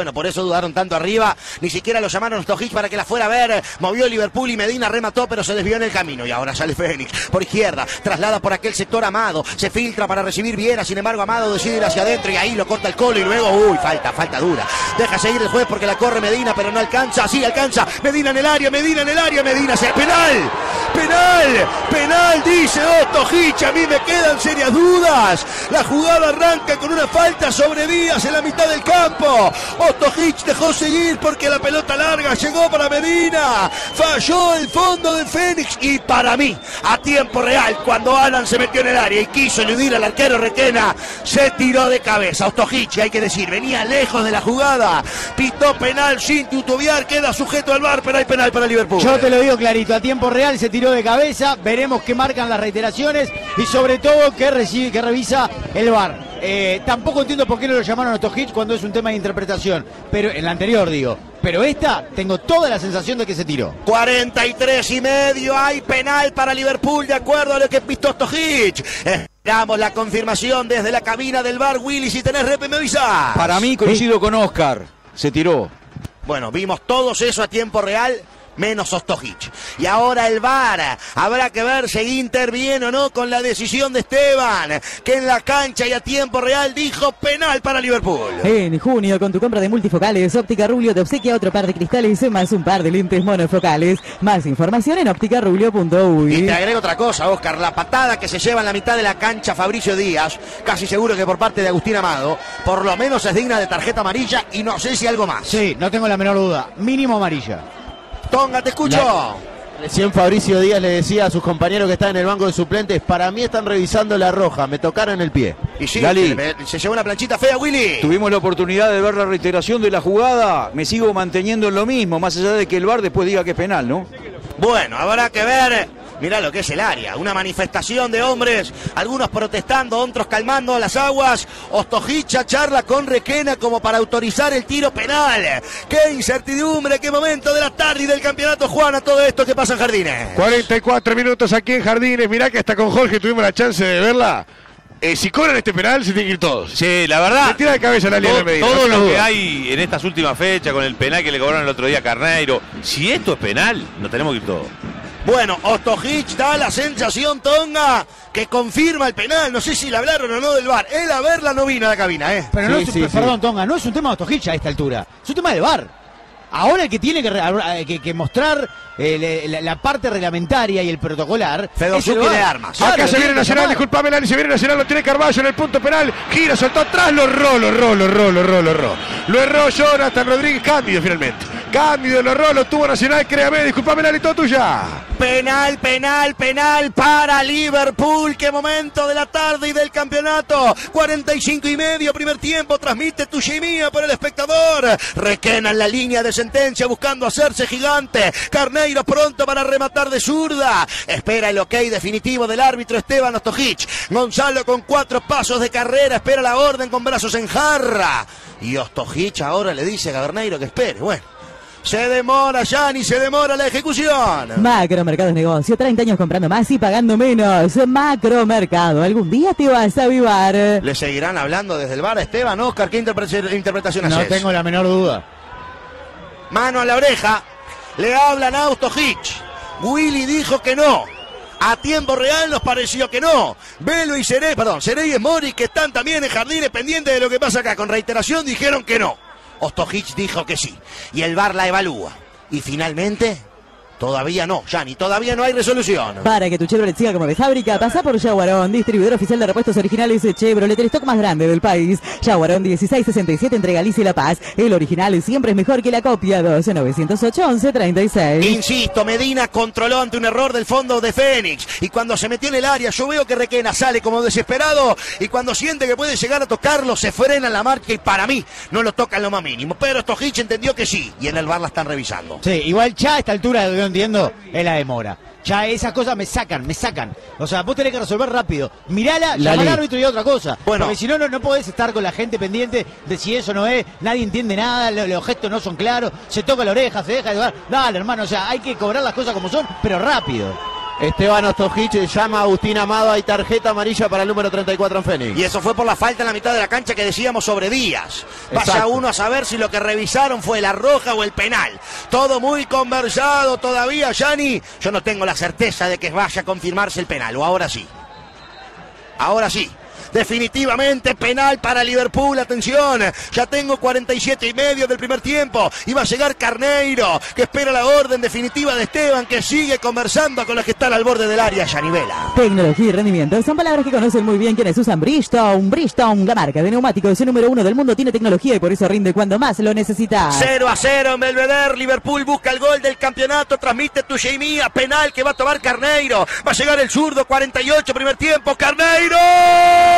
Bueno, por eso dudaron tanto arriba. Ni siquiera lo llamaron Stojic para que la fuera a ver. Movió Liverpool y Medina remató, pero se desvió en el camino. Y ahora sale Fénix por izquierda. Traslada por aquel sector Amado. Se filtra para recibir Viera. Sin embargo, Amado decide ir hacia adentro y ahí lo corta el colo. Y luego, uy, falta, falta dura. Deja seguir el juez porque la corre Medina, pero no alcanza. Sí, alcanza. Medina en el área, Medina en el área, Medina. Se... ¡Penal! ¡Penal! ¡Penal! Dice Ostojic. A mí me quedan serias dudas. La jugada arranca con una falta sobre Díaz en la mitad del campo. Ostojic dejó seguir porque la pelota larga llegó para Medina. Falló el fondo de Fénix y para mí, a tiempo real, cuando Alan se metió en el área y quiso eludir al arquero Requena, se tiró de cabeza. Ostojic, hay que decir, venía lejos de la jugada. Pitó penal sin tutoviar, queda sujeto al bar, pero hay penal para Liverpool. Yo te lo digo clarito, a tiempo real se tiró de cabeza, veremos qué marcan las reiteraciones y sobre todo qué recibe, qué revisa el bar. Eh, tampoco entiendo por qué no lo llamaron a estos hits cuando es un tema de interpretación. Pero en la anterior digo. Pero esta, tengo toda la sensación de que se tiró. 43 y medio, hay penal para Liverpool de acuerdo a lo que pistó Stojic. Esperamos la confirmación desde la cabina del bar. Willy, si tenés rep, me avisás. Para mí coincido con Oscar. Se tiró. Bueno, vimos todos eso a tiempo real menos Ostojic. Y ahora el VAR. Habrá que ver si interviene o no con la decisión de Esteban, que en la cancha y a tiempo real dijo penal para Liverpool. En junio, con tu compra de multifocales, Óptica Rubio te obsequia otro par de cristales más un par de lentes monofocales. Más información en ópticarubio.uy. Y te agrego otra cosa, Oscar. La patada que se lleva en la mitad de la cancha Fabricio Díaz, casi seguro que por parte de Agustín Amado, por lo menos es digna de tarjeta amarilla y no sé si algo más. Sí, no tengo la menor duda. Mínimo amarilla. Tonga, te escucho. Recién Fabricio Díaz le decía a sus compañeros que están en el banco de suplentes, para mí están revisando la roja, me tocaron el pie. Y sí, se, se llevó una planchita fea, Willy. Tuvimos la oportunidad de ver la reiteración de la jugada, me sigo manteniendo en lo mismo, más allá de que el VAR después diga que es penal, ¿no? Bueno, habrá que ver Mirá lo que es el área, una manifestación de hombres, algunos protestando, otros calmando las aguas. Ostojicha charla con Requena como para autorizar el tiro penal. Qué incertidumbre, qué momento de la tarde y del campeonato Juana, todo esto que pasa en Jardines. 44 minutos aquí en Jardines, mirá que hasta con Jorge tuvimos la chance de verla. Eh, si cobran este penal, se tienen que ir todos. Sí, la verdad. Se tira de cabeza la línea todo, de Medina. todo no lo duda. que hay en estas últimas fechas con el penal que le cobraron el otro día a Carneiro. Si esto es penal, nos tenemos que ir todos. Bueno, Ostojic da la sensación tonga que confirma el penal. No sé si le hablaron o no del bar. Él a verla no vino a la cabina, ¿eh? Pero no Sí, es, sí, perdón, sí. Tonga, no es un tema de Ostojic a esta altura. Es un tema del VAR. Ahora el que tiene que, re- que- que mostrar eh, la, la parte reglamentaria y el protocolar. Fedosuki es el VAR. de armas. Claro, Acá se viene Nacional, disculpame, Lali, se viene Nacional, lo tiene Carballo en el punto penal, gira, soltó atrás, lo erró, lo erró, lo erró, lo erró, lo erró. Lo erró Jonathan Rodríguez, Cándido finalmente. Cándido lo erró, lo tuvo Nacional, créame, disculpame, todo tuya. Penal, penal, penal para Liverpool. Qué momento de la tarde y del campeonato. 45 y medio, primer tiempo. Transmite tu mía por el espectador. Requena en la línea de sentencia buscando hacerse gigante. Carneiro pronto para rematar de zurda. Espera el ok definitivo del árbitro Esteban Ostojic. Gonzalo con cuatro pasos de carrera. Espera la orden con brazos en jarra. Y Ostojic ahora le dice a Carneiro que espere. Bueno. Se demora, Yanni, se demora la ejecución. Macromercados Negocio, 30 años comprando más y pagando menos. Macromercado, algún día te vas a avivar. Le seguirán hablando desde el bar a Esteban Oscar. ¿Qué interpre- interpretación No haces? tengo la menor duda. Mano a la oreja. Le hablan a Ostojic. Willy dijo que no. A tiempo real nos pareció que no. Velo y Seré, perdón, Seré y Mori, que están también en jardines pendientes de lo que pasa acá. Con reiteración dijeron que no. Ostojic dijo que sí. Y el bar la evalúa. Y finalmente, todavía no, Yanni, todavía no hay resolución. Para que tu Chevrolet siga como de fábrica, pasa por Jaguarón, distribuidor oficial de repuestos originales de Chevrolet, el stock más grande del país. Jaguarón 1667 entre Galicia y La Paz. El original siempre es mejor que la copia. 12 908 11 36. Insisto, Medina controló ante un error del fondo de Fénix. Y cuando se metió en el área, yo veo que Requena sale como desesperado. Y cuando siente que puede llegar a tocarlo, se frena en la marca. Y para mí, no lo toca en lo más mínimo. Pero Stojic entendió que sí. Y en el bar la están revisando. Sí, igual ya a esta altura yo entiendo es la demora. Ya esas cosas me sacan, me sacan. O sea, vos tenés que resolver rápido. Mirala, llama al árbitro y otra cosa. Bueno. Porque si no, no, no podés estar con la gente pendiente de si eso no es, nadie entiende nada, lo- los gestos no son claros, se toca la oreja, se deja de jugar. Dale, hermano, o sea, hay que cobrar las cosas como son, pero rápido. Esteban Ostojic llama a Agustín Amado. Hay tarjeta amarilla para el número 34 en Fénix. Y eso fue por la falta en la mitad de la cancha que decíamos sobre Díaz. Vaya Exacto. uno a saber si lo que revisaron fue la roja o el penal. Todo muy conversado todavía, Yanni. Yo no tengo la certeza de que vaya a confirmarse el penal, o ahora sí. Ahora sí. Definitivamente penal para Liverpool, atención, ya tengo 47 y medio del primer tiempo y va a llegar Carneiro, que espera la orden definitiva de Esteban, que sigue conversando con los que están al borde del área, Yanivela. Tecnología y rendimiento son palabras que conocen muy bien quienes usan Bridgestone. Bridgestone, la marca de neumáticos el número uno del mundo, tiene tecnología y por eso rinde cuando más lo necesita. 0 a 0 en Belvedere, Liverpool busca el gol del campeonato, transmite tu Mía, penal que va a tomar Carneiro, va a llegar el zurdo, 48 primer tiempo, Carneiro.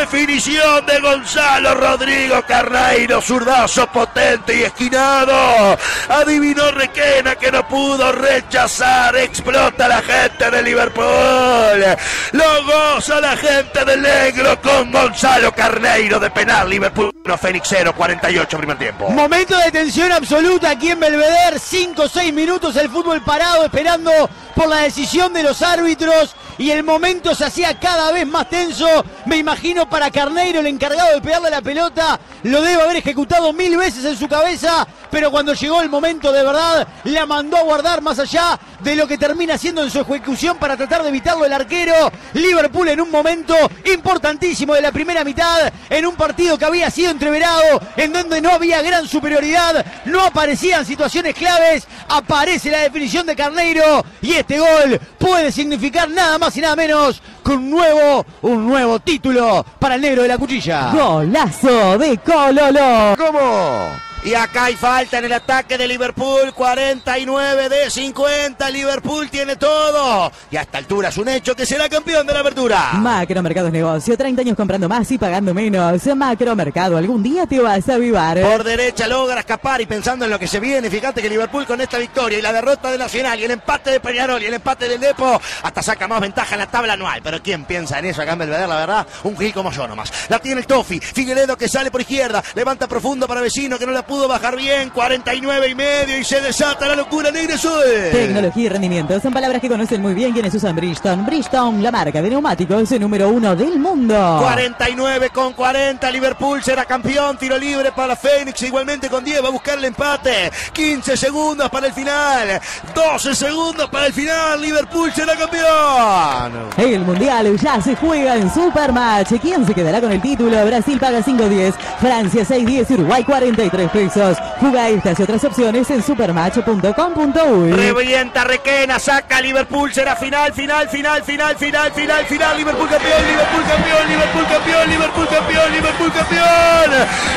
definición de Gonzalo Rodrigo Carneiro, zurdazo potente y esquinado. Adivinó Requena que no pudo rechazar. Explota la gente de Liverpool. Lo goza la gente del negro con Gonzalo Carneiro de penal. Liverpool 1, Fénix 0, 48 primer tiempo. Momento de tensión absoluta aquí en Belvedere, 5 o 6 minutos el fútbol parado esperando por la decisión de los árbitros y el momento se hacía cada vez más tenso. Me imagino para Carneiro, el encargado de pegarle la pelota, lo debe haber ejecutado mil veces en su cabeza, pero cuando llegó el momento de verdad, la mandó a guardar más allá de lo que termina siendo en su ejecución para tratar de evitarlo el arquero. Liverpool en un momento importantísimo de la primera mitad, en un partido que había sido entreverado, en donde no había gran superioridad, no aparecían situaciones claves, aparece la definición de Carneiro y este gol puede significar nada más y nada menos que un nuevo, un nuevo título para el negro de la cuchilla. Golazo de Cololo. ¿Cómo? Y acá hay falta en el ataque de Liverpool, 49 de 50. Liverpool tiene todo. Y a esta altura es un hecho que será campeón de la apertura. Macromercado es negocio, 30 años comprando más y pagando menos. Macromercado, algún día te vas a avivar. Por derecha logra escapar y pensando en lo que se viene, fíjate que Liverpool con esta victoria y la derrota de Nacional y el empate de Peñarol y el empate del Depo hasta saca más ventaja en la tabla anual. Pero ¿quién piensa en eso acá en Belvedere? La verdad, un gil como yo nomás. La tiene el Tofi, Figueredo que sale por izquierda, levanta profundo para Vecino que no la pudo bajar bien, 49 y medio y se desata la locura negra Azul. Tecnología y rendimiento son palabras que conocen muy bien quienes usan Bridgestone. Bridgestone, la marca de neumáticos número uno del mundo. 49 con 40, Liverpool será campeón, tiro libre para Fénix, igualmente con 10 va a buscar el empate, 15 segundos para el final, 12 segundos para el final, Liverpool será campeón. El mundial ya se juega en Supermatch. ¿Quién se quedará con el título? Brasil paga 5.10, Francia 6.10, Uruguay 43 pesos. Juega estas y otras opciones en supermatch.com.uy. Revienta Requena, saca Liverpool, será final, final, final, final, final, final, final, Liverpool campeón, Liverpool campeón, Liverpool campeón, Liverpool campeón, Liverpool campeón.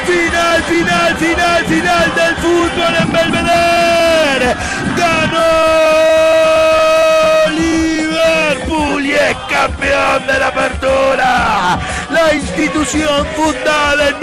Final, final, final, final del fútbol en Belvedere. Ganó Liverpool y es campeón de la apertura. La institución fundada en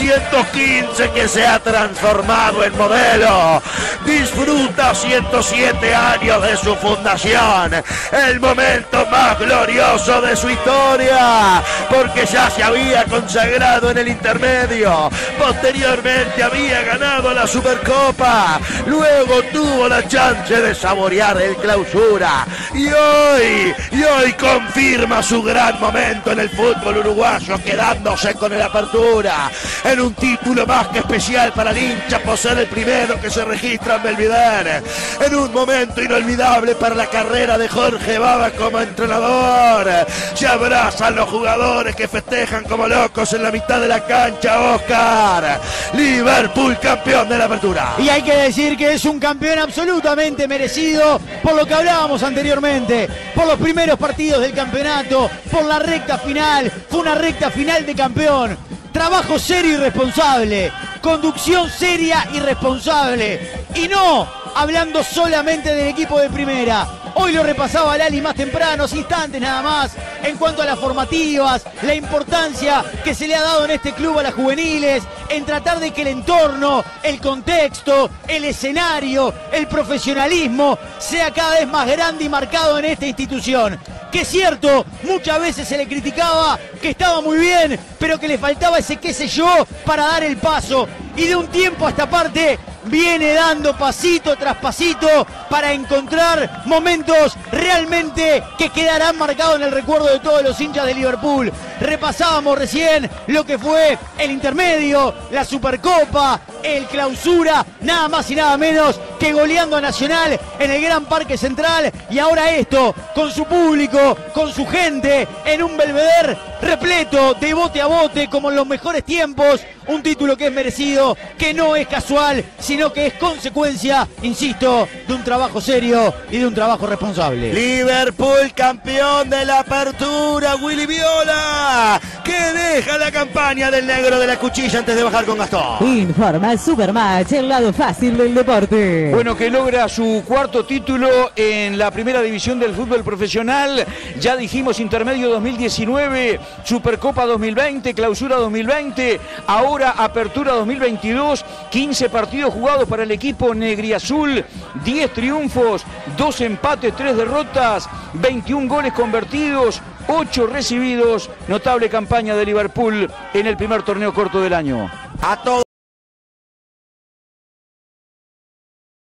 1915 que se ha transformado en modelo. Disfruta 107 años de su fundación. El momento más glorioso de su historia. Porque ya se había consagrado en el intermedio. Posteriormente había ganado la Supercopa. Luego tuvo la chance de saborear el clausura. Y hoy, y hoy confirma su gran momento en el fútbol uruguayo, quedándose con el apertura. En un título más que especial para el hincha, por ser el primero que se registra en Belvidere. En un momento inolvidable para la carrera de Jorge Baba como entrenador. Se abrazan los jugadores que festejan como locos en la mitad de la cancha, Oscar. Liverpool campeón de la apertura. Y hay que decir que es un campeón absolutamente merecido por lo que hablábamos anteriormente, por los primeros partidos del campeonato, por la recta final. Fue una recta final de campeón. Trabajo serio y responsable. Conducción seria y responsable. Y no hablando solamente del equipo de primera. Hoy lo repasaba Lali más tempranos, instantes nada más, en cuanto a las formativas, la importancia que se le ha dado en este club a las juveniles, en tratar de que el entorno, el contexto, el escenario, el profesionalismo sea cada vez más grande y marcado en esta institución. Que es cierto, muchas veces se le criticaba que estaba muy bien, pero que le faltaba ese qué sé yo para dar el paso. Y de un tiempo a esta parte viene dando pasito tras pasito para encontrar momentos realmente que quedarán marcados en el recuerdo de todos los hinchas de Liverpool. Repasábamos recién lo que fue el intermedio, la Supercopa, el clausura, nada más y nada menos que goleando a Nacional en el Gran Parque Central. Y ahora esto con su público, con su gente en un Belvedere repleto de bote a bote como en los mejores tiempos, un título que es merecido, que no es casual, sino que es consecuencia, insisto, de un trabajo serio y de un trabajo responsable. Liverpool campeón de la apertura, Willy Viola, que deja la campaña del negro de la cuchilla antes de bajar con Gastón. Informa Supermatch, el lado fácil del deporte. Bueno, que logra su cuarto título en la primera división del fútbol profesional. Ya dijimos intermedio 2019, Supercopa 2020, Clausura 2020, ahora Apertura 2022, 15 partidos jugados para el equipo negriazul, 10 triunfos, 2 empates, 3 derrotas, 21 goles convertidos, 8 recibidos. Notable campaña de Liverpool en el primer torneo corto del año. A todos